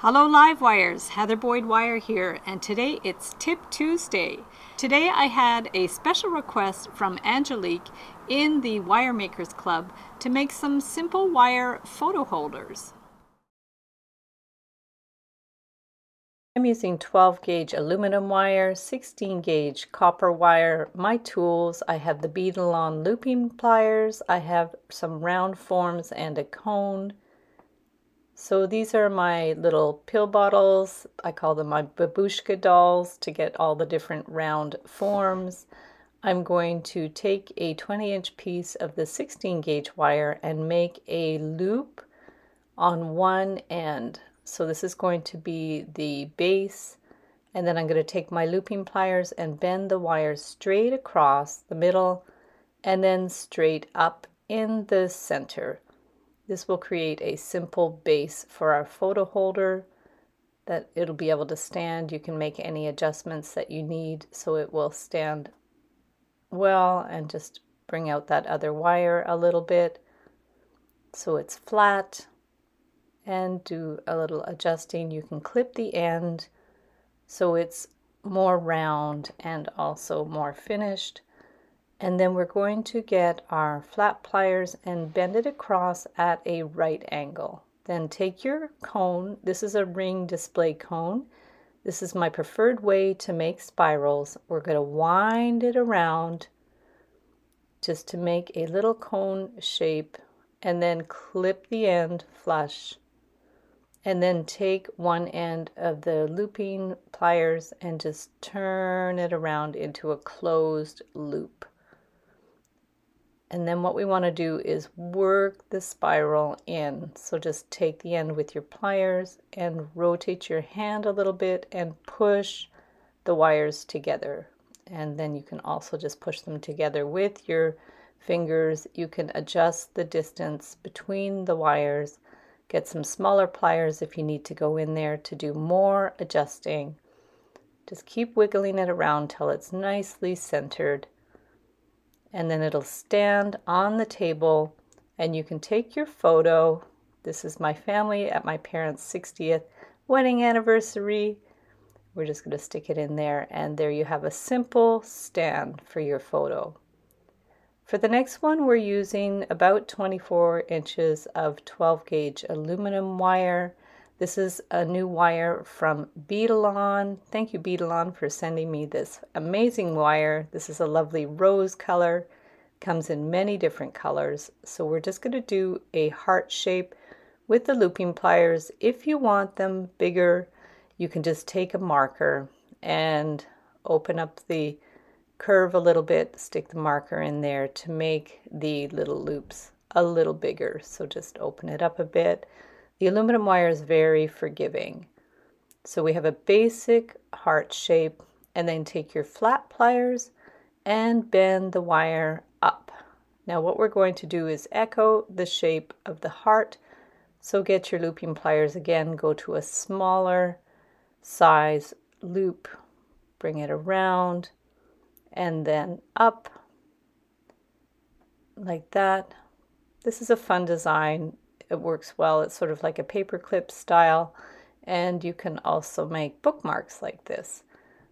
Hello Live Wires, Heather Boyd Wire here, and today it's Tip Tuesday. Today I had a special request from Angelique in the Wire Makers Club to make some simple wire photo holders. I'm using 12 gauge aluminum wire, 16 gauge copper wire, my tools, I have the Beadalon looping pliers, I have some round forms and a cone, so these are my little pill bottles. I call them my babushka dolls to get all the different round forms. I'm going to take a 20 inch piece of the 16 gauge wire and make a loop on one end. So this is going to be the base and then I'm going to take my looping pliers and bend the wire straight across the middle and then straight up in the center. This will create a simple base for our photo holder that it'll be able to stand. You can make any adjustments that you need so it will stand well and just bring out that other wire a little bit so it's flat and do a little adjusting. You can clip the end so it's more round and also more finished. And then we're going to get our flat pliers and bend it across at a right angle. Then take your cone, this is a ring display cone. This is my preferred way to make spirals. We're going to wind it around just to make a little cone shape and then clip the end flush and then take one end of the looping pliers and just turn it around into a closed loop. And then what we want to do is work the spiral in. So just take the end with your pliers and rotate your hand a little bit and push the wires together. And then you can also just push them together with your fingers. You can adjust the distance between the wires. Get some smaller pliers if you need to go in there to do more adjusting. Just keep wiggling it around till it's nicely centered and then it'll stand on the table and you can take your photo. This is my family at my parents' 60th wedding anniversary. We're just going to stick it in there and there you have a simple stand for your photo. For the next one, we're using about 24 inches of 12 gauge aluminum wire. This is a new wire from Beadalon. Thank you, Beadalon, for sending me this amazing wire. This is a lovely rose color. Comes in many different colors. So we're just going to do a heart shape with the looping pliers. If you want them bigger, you can just take a marker and open up the curve a little bit, stick the marker in there to make the little loops a little bigger. So just open it up a bit the aluminum wire is very forgiving. So we have a basic heart shape and then take your flat pliers and bend the wire up. Now what we're going to do is echo the shape of the heart. So get your looping pliers again, go to a smaller size loop, bring it around and then up like that. This is a fun design it works well. It's sort of like a paperclip style and you can also make bookmarks like this.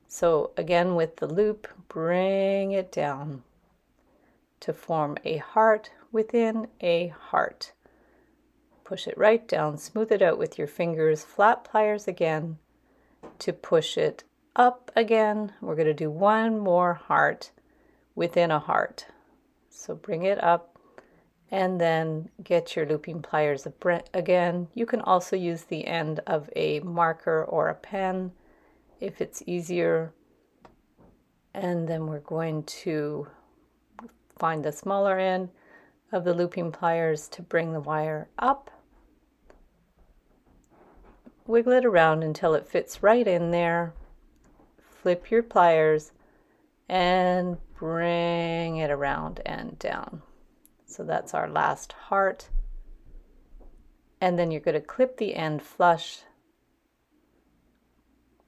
So again with the loop, bring it down to form a heart within a heart. Push it right down, smooth it out with your fingers, flat pliers again to push it up again. We're going to do one more heart within a heart. So bring it up and then get your looping pliers again. You can also use the end of a marker or a pen if it's easier. And then we're going to find the smaller end of the looping pliers to bring the wire up. Wiggle it around until it fits right in there. Flip your pliers and bring it around and down. So that's our last heart. And then you're going to clip the end flush,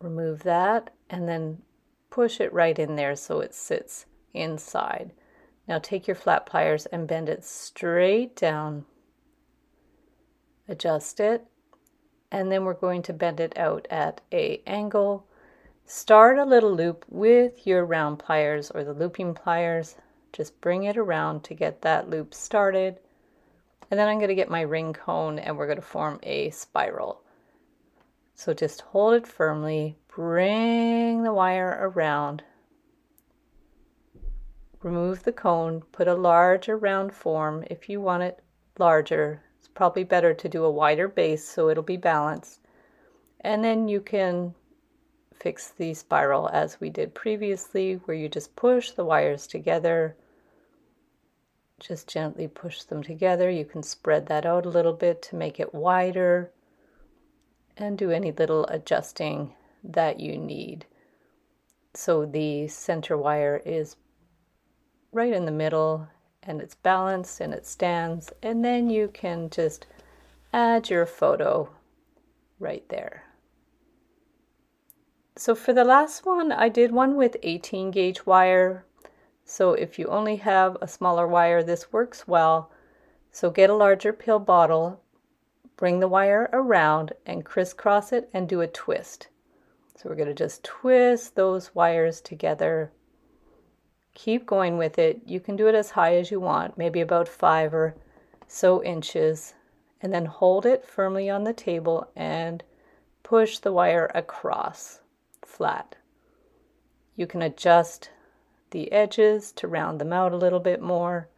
remove that, and then push it right in there so it sits inside. Now take your flat pliers and bend it straight down. Adjust it and then we're going to bend it out at a angle. Start a little loop with your round pliers or the looping pliers. Just bring it around to get that loop started. And then I'm going to get my ring cone and we're going to form a spiral. So just hold it firmly, bring the wire around, remove the cone, put a larger round form if you want it larger it's probably better to do a wider base so it'll be balanced. And then you can fix the spiral as we did previously where you just push the wires together. Just gently push them together. You can spread that out a little bit to make it wider and do any little adjusting that you need. So the center wire is right in the middle and it's balanced and it stands and then you can just add your photo right there. So for the last one I did one with 18 gauge wire. So if you only have a smaller wire this works well. So get a larger pill bottle bring the wire around and crisscross it and do a twist. So we're going to just twist those wires together. Keep going with it. You can do it as high as you want, maybe about five or so inches, and then hold it firmly on the table and push the wire across flat. You can adjust the edges to round them out a little bit more.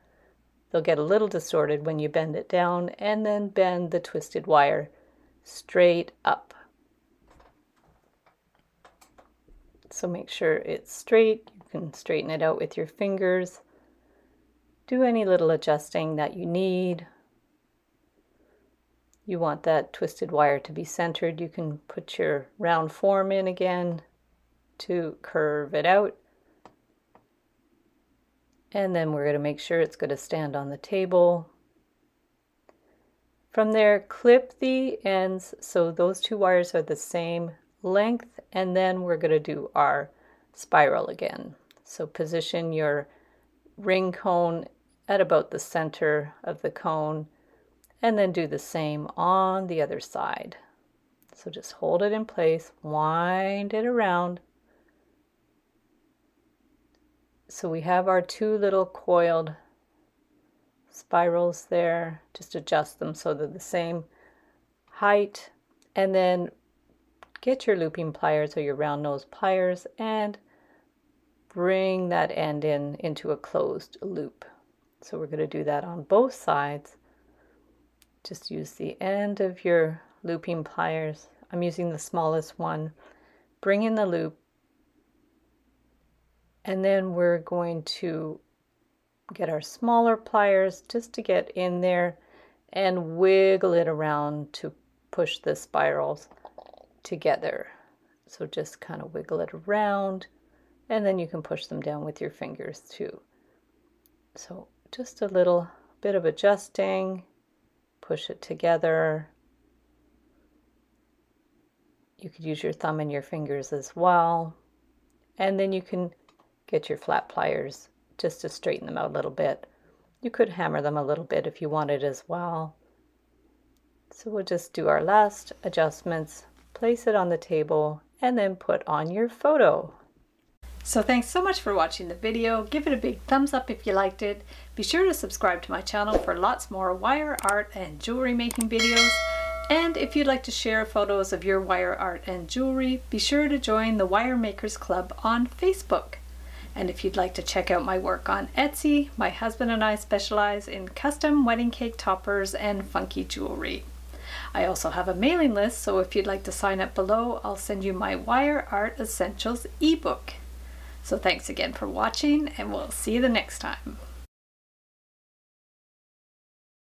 They'll get a little distorted when you bend it down and then bend the twisted wire straight up. So make sure it's straight You can straighten it out with your fingers. Do any little adjusting that you need. You want that twisted wire to be centered. You can put your round form in again to curve it out. And then we're going to make sure it's going to stand on the table. From there, clip the ends so those two wires are the same length and then we're going to do our spiral again. So position your ring cone at about the center of the cone and then do the same on the other side. So just hold it in place, wind it around. So we have our two little coiled spirals there. Just adjust them so they're the same height. And then get your looping pliers or your round nose pliers and bring that end in into a closed loop. So we're going to do that on both sides. Just use the end of your looping pliers. I'm using the smallest one. Bring in the loop. And then we're going to get our smaller pliers just to get in there and wiggle it around to push the spirals together. So just kind of wiggle it around and then you can push them down with your fingers too. So just a little bit of adjusting, push it together. You could use your thumb and your fingers as well. And then you can get your flat pliers just to straighten them out a little bit. You could hammer them a little bit if you wanted as well. So we'll just do our last adjustments, place it on the table, and then put on your photo. So thanks so much for watching the video. Give it a big thumbs up if you liked it. Be sure to subscribe to my channel for lots more wire art and jewelry making videos. And if you'd like to share photos of your wire art and jewelry, be sure to join the Wire Makers Club on Facebook. And if you'd like to check out my work on Etsy, my husband and I specialize in custom wedding cake toppers and funky jewelry. I also have a mailing list, so if you'd like to sign up below, I'll send you my Wire Art Essentials ebook. So thanks again for watching and we'll see you the next time.